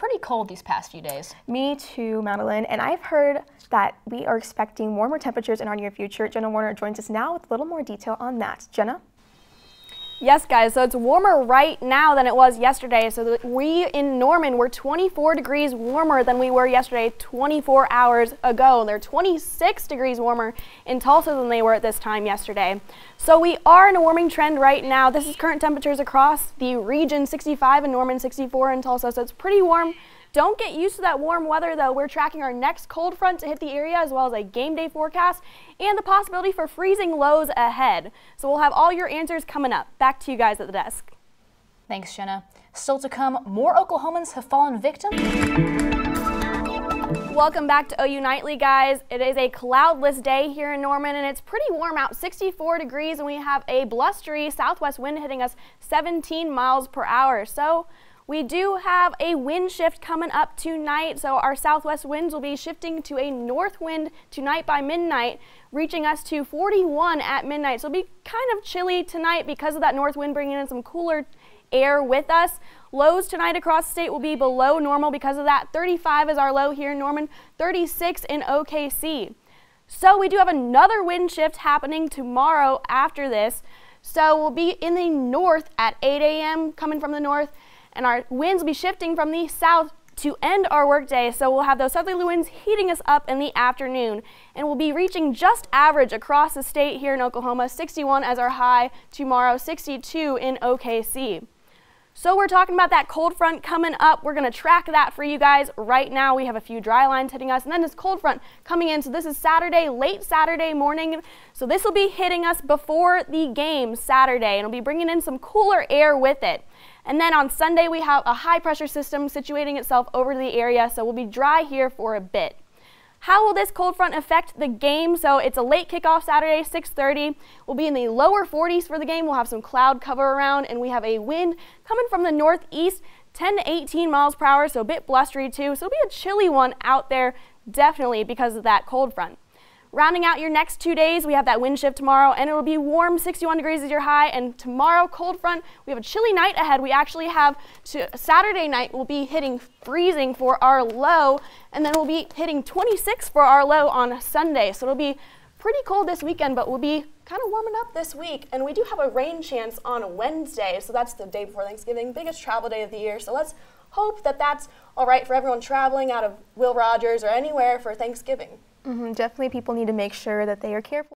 pretty cold these past few days. Me too, Madeline. And I've heard that we are expecting warmer temperatures in our near future. Jenna Warner joins us now with a little more detail on that. Jenna? Yes, guys, so it's warmer right now than it was yesterday. So we in Norman were 24 degrees warmer than we were yesterday 24 hours ago. They're 26 degrees warmer in Tulsa than they were at this time yesterday. So we are in a warming trend right now. This is current temperatures across the region 65 in Norman, 64 in Tulsa. So it's pretty warm. Don't get used to that warm weather though. We're tracking our next cold front to hit the area as well as a game day forecast and the possibility for freezing lows ahead. So we'll have all your answers coming up. Back to you guys at the desk. Thanks, Jenna. Still to come, more Oklahomans have fallen victim. Welcome back to OU Nightly, guys. It is a cloudless day here in Norman, and it's pretty warm out, 64 degrees, and we have a blustery southwest wind hitting us 17 miles per hour. So we do have a wind shift coming up tonight, so our southwest winds will be shifting to a north wind tonight by midnight, reaching us to 41 at midnight. So it'll be kind of chilly tonight because of that north wind bringing in some cooler air with us. Lows tonight across the state will be below normal because of that. 35 is our low here in Norman, 36 in OKC. So we do have another wind shift happening tomorrow after this. So we'll be in the north at 8 a.m. coming from the north and our winds will be shifting from the south to end our workday, so we'll have those southerly winds heating us up in the afternoon, and we'll be reaching just average across the state here in Oklahoma, 61 as our high, tomorrow 62 in OKC. So we're talking about that cold front coming up. We're going to track that for you guys right now. We have a few dry lines hitting us and then this cold front coming in. So this is Saturday, late Saturday morning. So this will be hitting us before the game Saturday and it'll be bringing in some cooler air with it. And then on Sunday, we have a high pressure system situating itself over the area, so we'll be dry here for a bit. How will this cold front affect the game? So it's a late kickoff Saturday, 6.30. We'll be in the lower 40s for the game. We'll have some cloud cover around, and we have a wind coming from the northeast, 10 to 18 miles per hour, so a bit blustery too. So it'll be a chilly one out there, definitely because of that cold front. Rounding out your next two days, we have that wind shift tomorrow, and it'll be warm, 61 degrees is your high. And tomorrow, cold front, we have a chilly night ahead. We actually have to, Saturday night, we'll be hitting freezing for our low, and then we'll be hitting 26 for our low on Sunday. So it'll be pretty cold this weekend, but we'll be kind of warming up this week. And we do have a rain chance on Wednesday, so that's the day before Thanksgiving, biggest travel day of the year. So let's hope that that's all right for everyone traveling out of Will Rogers or anywhere for Thanksgiving. Mm -hmm. Definitely people need to make sure that they are careful.